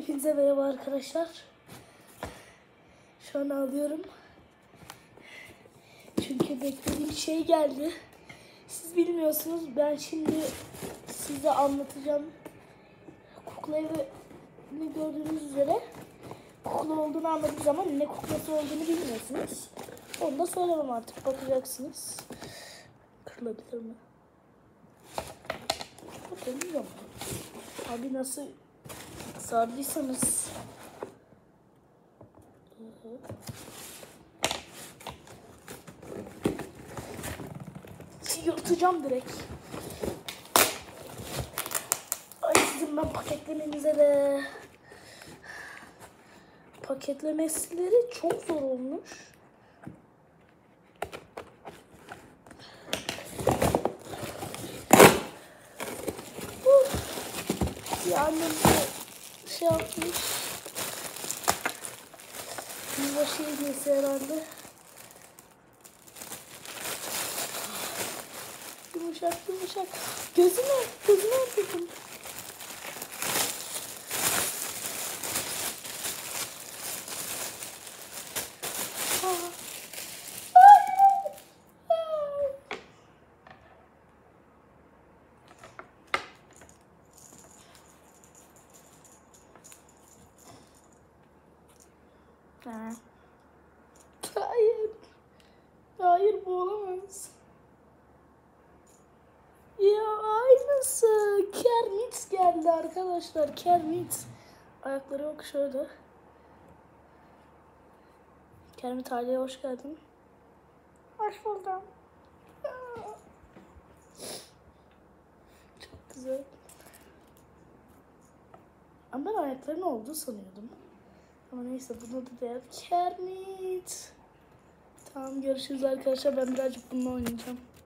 Hepinize merhaba arkadaşlar. Şu an alıyorum. Çünkü beklediğim şey geldi. Siz bilmiyorsunuz. Ben şimdi size anlatacağım. Kukla evi gördüğünüz üzere kukla olduğunu anladığınız zaman ne kuklası olduğunu bilmiyorsunuz. Onu da söylemem artık. Bakacaksınız. Kırılabilir mi? Bakalım. Abi nasıl sardıysanız. Yırtacağım direkt. Ay sizin ben paketlemenize de. Paketlemesileri çok zor olmuş. Uf. Ya şey yapmış. Yılbaşı hediyesi herhalde. Yumuşak yumuşak. Gözüme, gözüme atladım. Ha. Hayır. Hayır bu olamaz. Ya aynısı. Kermit geldi arkadaşlar. Kermit. Ayakları yok şöyle. Kermit aileye hoş geldin. Hoş buldum. Çok güzel. Ama ben ayakların olduğu sanıyordum. Ama neyse bunu da değer. Kermit. Tamam görüşürüz arkadaşlar. Ben birazcık bununla oynayacağım.